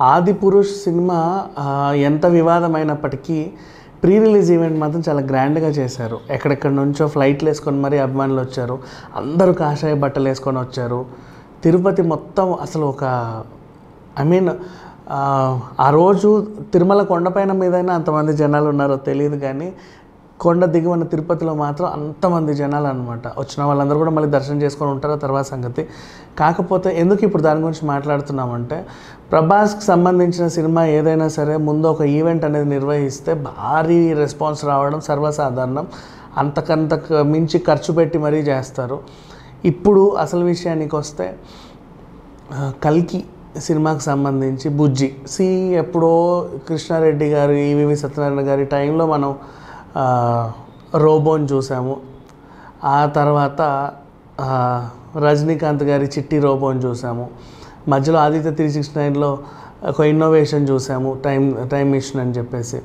ఆది పురుష్ సినిమా ఎంత వివాదమైనప్పటికీ pre release event మాత్రం చాలా గ్రాండ్గా చేశారు. ఎక్కడెక్కడ నుంచో ఫ్లైట్లు వేసుకొని మరీ అభిమానులు వచ్చారు. అందరూ కాషాయ బట్టలు వేసుకొని వచ్చారు. తిరుపతి మొత్తం అసలు ఒక ఐ మీన్ ఆ రోజు తిరుమల కొండపైన మీదైనా అంతమంది జనాలు ఉన్నారో తెలియదు కానీ కొండ దిగువన తిరుపతిలో మాత్రం అంతమంది జనాలు అనమాట వచ్చిన వాళ్ళందరూ కూడా మళ్ళీ దర్శనం చేసుకొని ఉంటారు తర్వాత సంగతి. కాకపోతే ఎందుకు ఇప్పుడు దాని గురించి మాట్లాడుతున్నామంటే ప్రభాస్కి సంబంధించిన సినిమా ఏదైనా సరే ముందు ఒక ఈవెంట్ అనేది నిర్వహిస్తే భారీ రెస్పాన్స్ రావడం సర్వసాధారణం. అంతకంతకు మించి ఖర్చు పెట్టి మరీ చేస్తారు. ఇప్పుడు అసలు విషయానికి వస్తే కల్కి సినిమాకి సంబంధించి బుజ్జి. సి ఎప్పుడో కృష్ణారెడ్డి గారు ఈవివి సత్యనారాయణ గారి టైంలో మనం రోబోన్ చూసాము ఆ తర్వాత రజనీకాంత్ గారి చిట్టి రోబోన్ చూసాము మధ్యలో ఆదిత్య త్రీ సిక్స్ నైన్లో ఒక ఇన్నోవేషన్ చూసాము టైం టైం మిషన్ అని చెప్పేసి.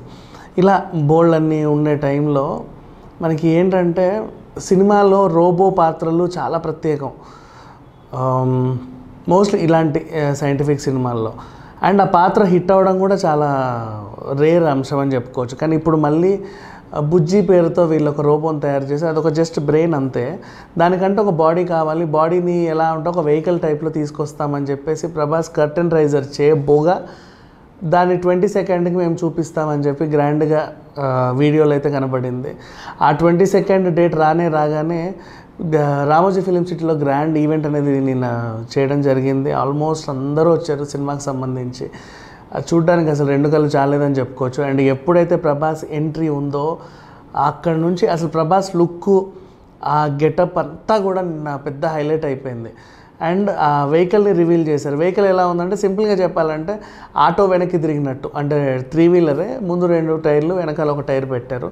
ఇలా బోల్డ్ అన్నీ ఉండే టైంలో మనకి ఏంటంటే సినిమాలో రోబో పాత్రలు చాలా ప్రత్యేకం. మోస్ట్లీ ఇలాంటి సైంటిఫిక్ సినిమాల్లో. అండ్ ఆ పాత్ర హిట్ అవ్వడం కూడా చాలా రేర్ అంశం అని చెప్పుకోవచ్చు. కానీ ఇప్పుడు మళ్ళీ బుజ్జి పేరుతో వీళ్ళు ఒక రోబోని తయారు చేసి అదొక జస్ట్ బ్రెయిన్ అంతే. దానికంటే ఒక బాడీ కావాలి. బాడీని ఎలా ఉంటే ఒక వెహికల్ టైప్లో తీసుకొస్తామని చెప్పేసి ప్రభాస్ కర్టెన్ రైజర్ చేయబోగా దాన్ని ట్వంటీ సెకండ్కి మేము చూపిస్తామని చెప్పి గ్రాండ్గా వీడియోలు వీడియోలో అయితే కనబడింది. ఆ ట్వంటీ సెకండ్ డేట్ రానే రాగానే రామోజీ ఫిలిం సిటీలో గ్రాండ్ ఈవెంట్ అనేది నిన్న చేయడం జరిగింది. ఆల్మోస్ట్ అందరూ వచ్చారు సినిమాకి సంబంధించి. చూడడానికి చూడ్డానికి అసలు రెండు కళ్ళు చాలేదని చెప్పుకోవచ్చు. అండ్ ఎప్పుడైతే ప్రభాస్ ఎంట్రీ ఉందో అక్కడ నుంచి అసలు ప్రభాస్ లుక్ ఆ గెటప్ అంతా కూడా నిన్న పెద్ద హైలైట్ అయిపోయింది. అండ్ ఆ వెహికల్ని రివీల్ చేశారు. వెహికల్ ఎలా ఉందంటే సింపుల్గా చెప్పాలంటే ఆటో వెనక్కి తిరిగినట్టు. అంటే త్రీ వీలరే ముందు రెండు టైర్లు వెనకాల ఒక టైర్ పెట్టారు.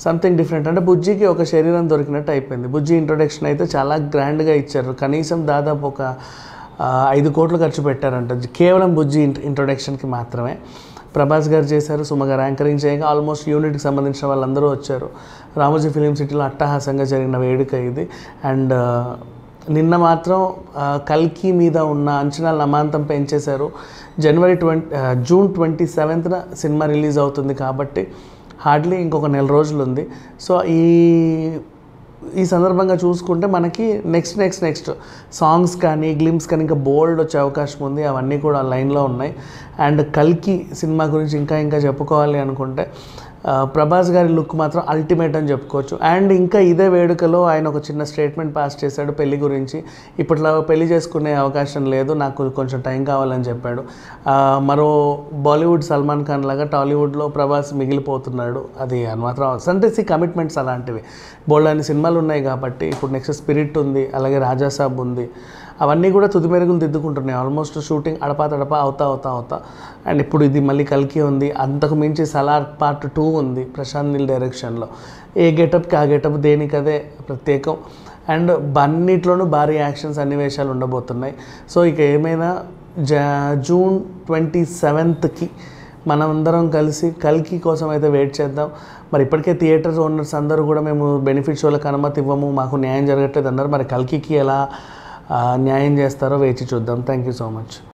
సంథింగ్ డిఫరెంట్ అంటే బుజ్జికి ఒక శరీరం దొరికినట్టు అయిపోయింది. బుజ్జి ఇంట్రొడక్షన్ అయితే చాలా గ్రాండ్గా ఇచ్చారు. కనీసం దాదాపు ఒక ఐదు కోట్లు ఖర్చు పెట్టారంట. కేవలం బుజ్జి ఇంట్రొడక్షన్కి మాత్రమే. ప్రభాస్ గారు చేశారు సుమ గారు యాంకరింగ్ చేయగా ఆల్మోస్ట్ యూనిట్కి సంబంధించిన వాళ్ళందరూ వచ్చారు. రామోజీ ఫిలిం సిటీలో అట్టహాసంగా జరిగిన వేడుక ఇది. అండ్ నిన్న మాత్రం కల్కి మీద ఉన్న అంచనాలు అమాంతం పెంచేశారు. జనవరి ట్వంటీ జూన్ ట్వంటీ సెవెంత్న సినిమా రిలీజ్ అవుతుంది కాబట్టి హార్డ్లీ ఇంకొక నెల రోజులు ఉంది సో ఈ ఈ సందర్భంగా చూసుకుంటే మనకి నెక్స్ట్ నెక్స్ట్ నెక్స్ట్ సాంగ్స్ కానీ గ్లిమ్స్ కానీ ఇంకా బోల్డ్ వచ్చే అవకాశం ఉంది. అవన్నీ కూడా లైన్లో ఉన్నాయి. అండ్ కల్కి సినిమా గురించి ఇంకా ఇంకా చెప్పుకోవాలి అనుకుంటే ప్రభాస్ గారి లుక్ మాత్రం అల్టిమేట్ అని చెప్పుకోవచ్చు. అండ్ ఇంకా ఇదే వేడుకలో ఆయన ఒక చిన్న స్టేట్మెంట్ పాస్ చేశాడు పెళ్ళి గురించి. ఇప్పట్లో పెళ్ళి చేసుకునే అవకాశం లేదు నాకు కొంచెం టైం కావాలని చెప్పాడు. మరో బాలీవుడ్ సల్మాన్ ఖాన్ లాగా టాలీవుడ్లో ప్రభాస్ మిగిలిపోతున్నాడు. అది అని మాత్రం అంటే సి కమిట్మెంట్స్ అలాంటివి. బోల్డ్ అన్ని సినిమాలు ఉన్నాయి కాబట్టి ఇప్పుడు నెక్స్ట్ స్పిరిట్ ఉంది అలాగే రాజాసాబ్ ఉంది. అవన్నీ కూడా తుది మెరుగులు దిద్దుకుంటున్నాయి. ఆల్మోస్ట్ షూటింగ్ అడపా తడపా అవుతా అవుతా అవుతా. అండ్ ఇప్పుడు ఇది మళ్ళీ కలికి ఉంది. అంతకు మించి సలార్ పార్ట్ టూ ఉంది ప్రశాంత్ నీల్ డైరెక్షన్లో. ఏ గెటప్కి ఆ గెటప్ దేనికదే ప్రత్యేకం. అండ్ అన్నిట్లోనూ భారీ యాక్షన్స్ సన్నివేశాలు ఉండబోతున్నాయి. సో ఇక ఏమైనా జ జూన్ ట్వంటీ సెవెంత్కి మనమందరం కలిసి కల్కి కోసం అయితే వెయిట్ చేద్దాం. మరి ఇప్పటికే థియేటర్స్ ఓనర్స్ అందరూ కూడా మేము బెనిఫిట్ షోలకు అనుమతి ఇవ్వము మాకు న్యాయం జరగట్లేదు అన్నారు. మరి కల్కికి ఎలా న్యాయం చేస్తారో వేచి చూద్దాం. Thank you so much.